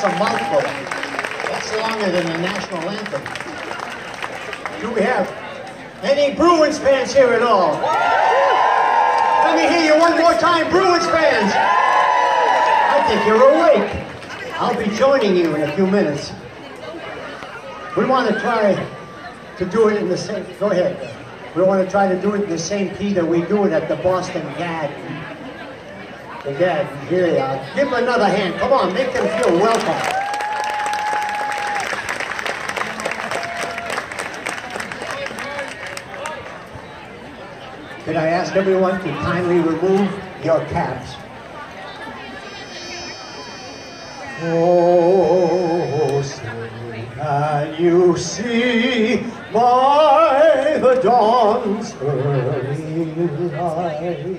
That's a mouthful. That's longer than the national anthem. Do we have any Bruins fans here at all? Let me hear you one more time, Bruins fans. I think you're awake. I'll be joining you in a few minutes. We want to try to do it in the same, go ahead. We want to try to do it in the same key that we do it at the Boston Garden. The here they are. Give them another hand. Come on, make them feel welcome. Could I ask everyone to kindly remove your caps? Oh, can you see the dawn's early light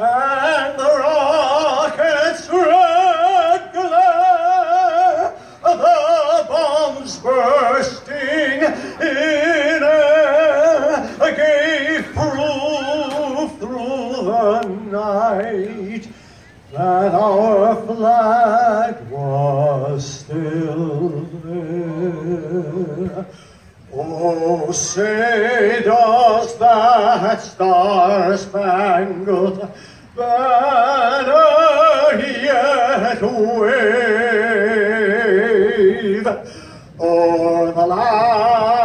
and the rockets' the bombs bursting in air, gave proof through the night that our flag was still. Oh, say does that star-spangled banner yet wave o'er the land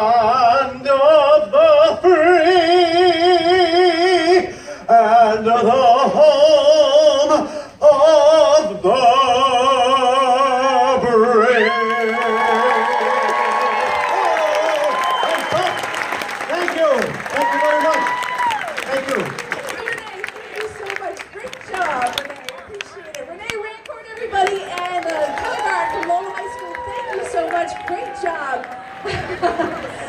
Thank you very much. Thank you. So much. Great job, appreciate it. Everybody, and uh, the High School, thank you so much. Great job.